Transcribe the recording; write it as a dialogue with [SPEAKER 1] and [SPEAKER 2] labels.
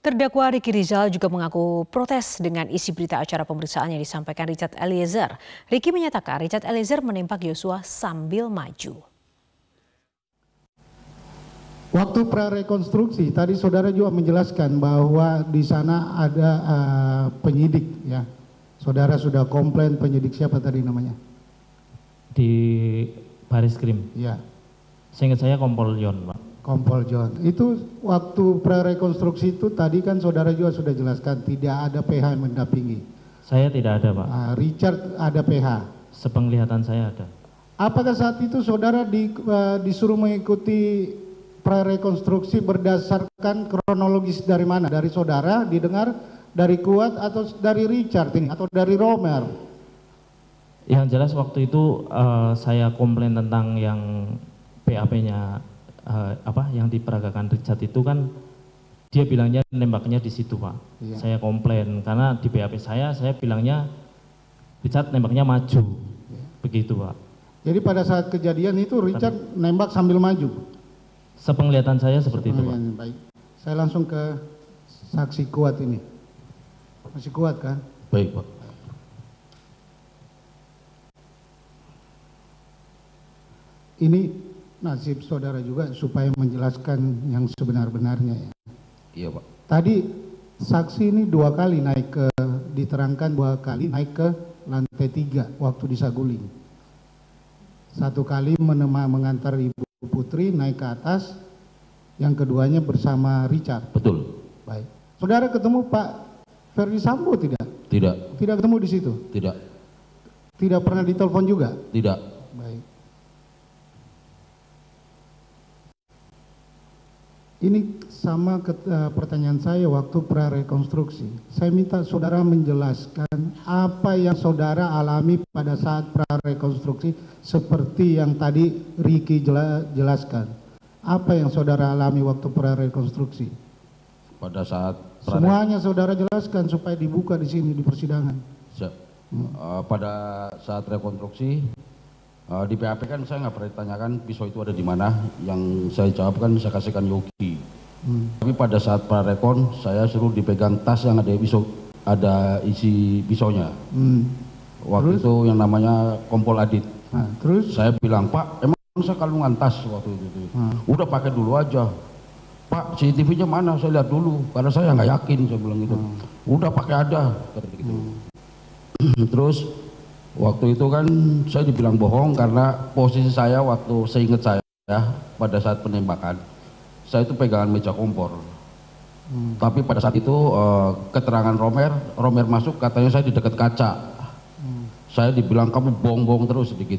[SPEAKER 1] Terdakwa Riki Rizal juga mengaku protes dengan isi berita acara pemeriksaan yang disampaikan Richard Eliezer. Riki menyatakan Richard Eliezer menembak Yosua sambil maju.
[SPEAKER 2] Waktu prarekonstruksi tadi saudara juga menjelaskan bahwa di sana ada uh, penyidik ya. Saudara sudah komplain penyidik siapa tadi namanya?
[SPEAKER 3] Di Baris Krim.
[SPEAKER 2] Ya.
[SPEAKER 3] Seingat saya Kompol Yon, Pak.
[SPEAKER 2] Kompol John. Itu waktu prarekonstruksi itu tadi kan saudara juga sudah jelaskan tidak ada PH yang mendampingi.
[SPEAKER 3] Saya tidak ada, Pak.
[SPEAKER 2] Uh, Richard ada PH.
[SPEAKER 3] Sepenglihatan saya ada.
[SPEAKER 2] Apakah saat itu saudara di, uh, disuruh mengikuti prarekonstruksi berdasarkan kronologis dari mana? Dari saudara didengar dari Kuat atau dari Richard ini atau dari Romer?
[SPEAKER 3] Yang jelas waktu itu uh, saya komplain tentang yang PAP-nya apa yang diperagakan Richard itu kan dia bilangnya nembaknya di situ pak. Iya. Saya komplain karena di BAP saya saya bilangnya Richard nembaknya maju, iya. begitu pak.
[SPEAKER 2] Jadi pada saat kejadian itu Richard Tadi. nembak sambil maju.
[SPEAKER 3] Sepenglihatan saya seperti itu pak.
[SPEAKER 2] Baik. Saya langsung ke saksi kuat ini. Masih kuat kan?
[SPEAKER 3] Baik pak.
[SPEAKER 2] Ini nasib saudara juga supaya menjelaskan yang sebenar-benarnya ya.
[SPEAKER 3] Iya Pak.
[SPEAKER 2] Tadi saksi ini dua kali naik ke diterangkan dua kali naik ke lantai tiga waktu di Saguling. Satu kali menemani mengantar Ibu Putri naik ke atas, yang keduanya bersama Richard.
[SPEAKER 3] Betul.
[SPEAKER 2] Baik. Saudara ketemu Pak Ferdi Sambo tidak?
[SPEAKER 3] Tidak.
[SPEAKER 2] Tidak ketemu di situ?
[SPEAKER 3] Tidak.
[SPEAKER 2] Tidak pernah ditelepon juga?
[SPEAKER 3] Tidak.
[SPEAKER 2] Ini sama ke, uh, pertanyaan saya waktu prarekonstruksi. Saya minta saudara menjelaskan apa yang saudara alami pada saat prarekonstruksi seperti yang tadi Riki jela, jelaskan. Apa yang saudara alami waktu prarekonstruksi?
[SPEAKER 3] Pada saat
[SPEAKER 2] pra semuanya saudara jelaskan supaya dibuka di sini di persidangan.
[SPEAKER 3] Hmm. uh, pada saat rekonstruksi di PAP kan saya nggak pernah ditanyakan pisau itu ada di mana. Yang saya jawab kan saya kasihkan Yogi. Hmm. Tapi pada saat prarekon saya suruh dipegang tas yang ada pisau, ada isi pisaunya. Hmm. Waktu terus? itu yang namanya Kompol Adit. Nah, terus? Saya bilang Pak, emang saya kalungan tas waktu itu. Hmm. Udah pakai dulu aja. Pak, CCTV-nya mana? Saya lihat dulu. Karena saya nggak yakin, saya bilang gitu. Hmm. Udah pakai ada. Gitu. Hmm. terus Waktu itu kan saya dibilang bohong karena posisi saya waktu seingat saya ya, pada saat penembakan saya itu pegangan meja kompor. Hmm. Tapi pada saat itu uh, keterangan Romer, Romer masuk katanya saya di dekat kaca. Hmm. Saya dibilang kamu bohong-bohong terus sedikit.